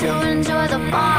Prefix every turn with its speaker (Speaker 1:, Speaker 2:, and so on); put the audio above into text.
Speaker 1: to enjoy the fun.